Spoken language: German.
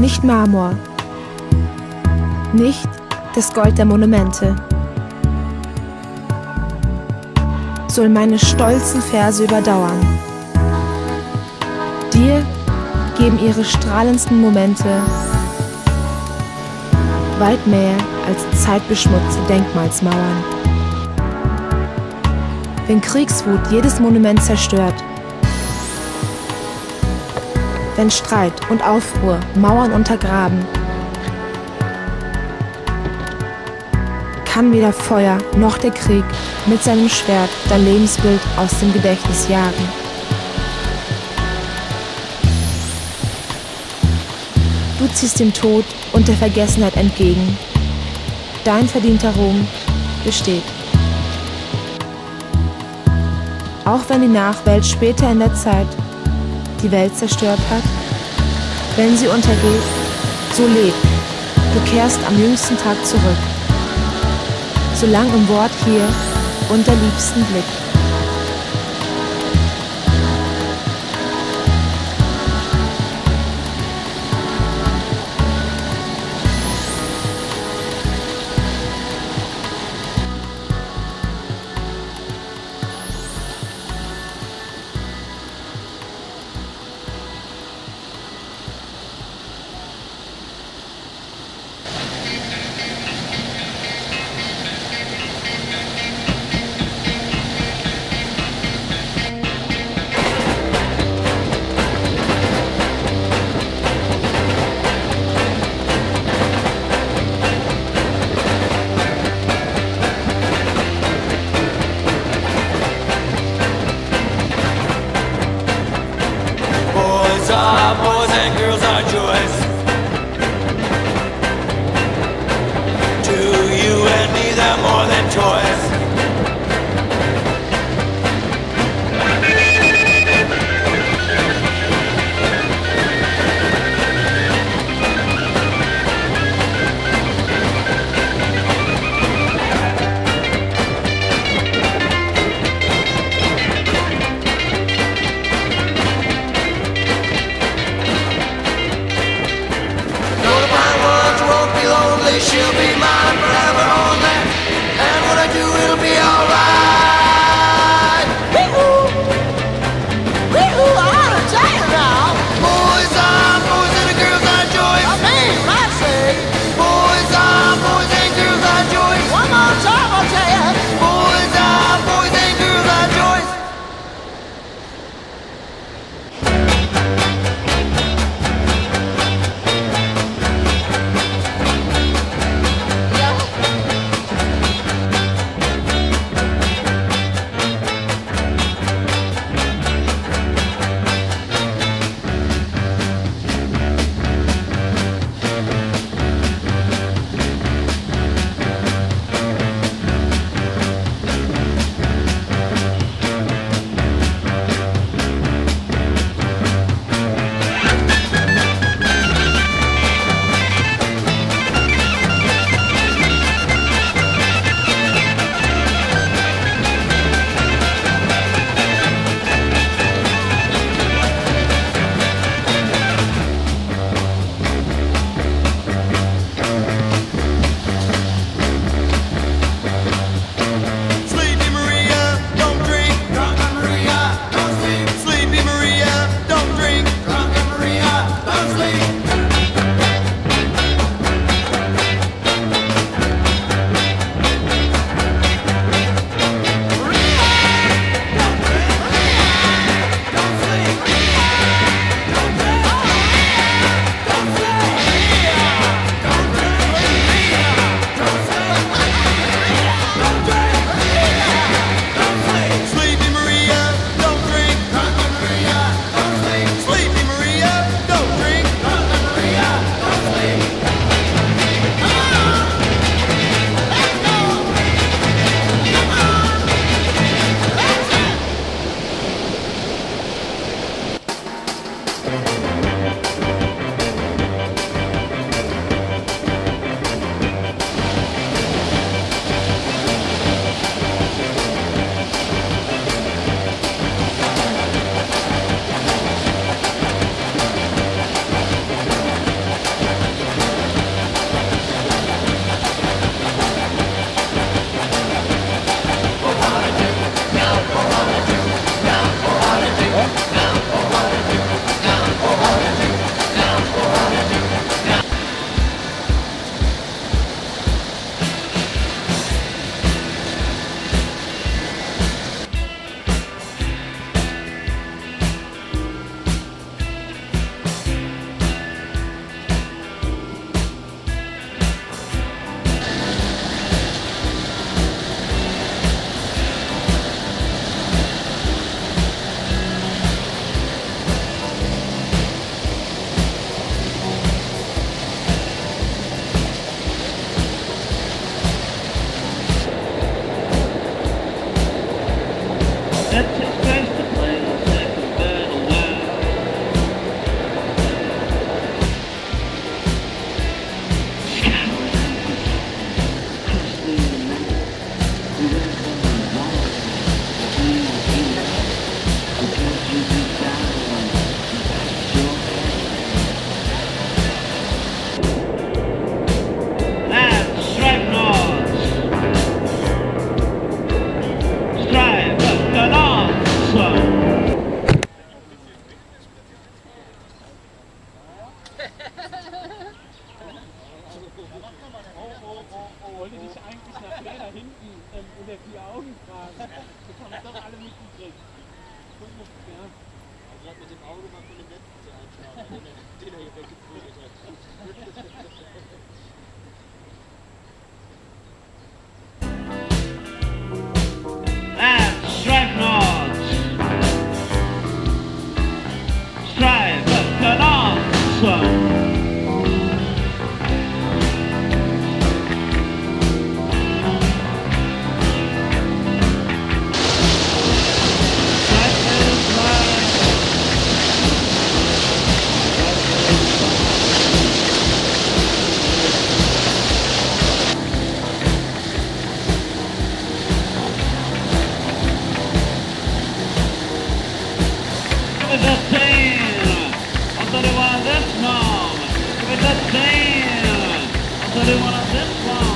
Nicht Marmor. Nicht das Gold der Monumente. Soll meine stolzen Verse überdauern. Dir geben ihre strahlendsten Momente weit mehr als zeitbeschmutzte Denkmalsmauern. Wenn Kriegswut jedes Monument zerstört, wenn Streit und Aufruhr Mauern untergraben, kann weder Feuer noch der Krieg mit seinem Schwert dein Lebensbild aus dem Gedächtnis jagen. Du ziehst dem Tod und der Vergessenheit entgegen. Dein verdienter Ruhm besteht. Auch wenn die Nachwelt später in der Zeit die Welt zerstört hat, wenn sie untergeht, so leb, du kehrst am jüngsten Tag zurück. Solang im Wort hier und der liebsten Blick. amor. she'll be my bride. Ähm, unter vier Augen fragen. Das haben wir doch alle mitgekriegt. Ja. Also hat mit dem Auge mal von dem letzten zu anschauen, den er, den er hier weggeprügelt hat. the tail. I'll tell you what I did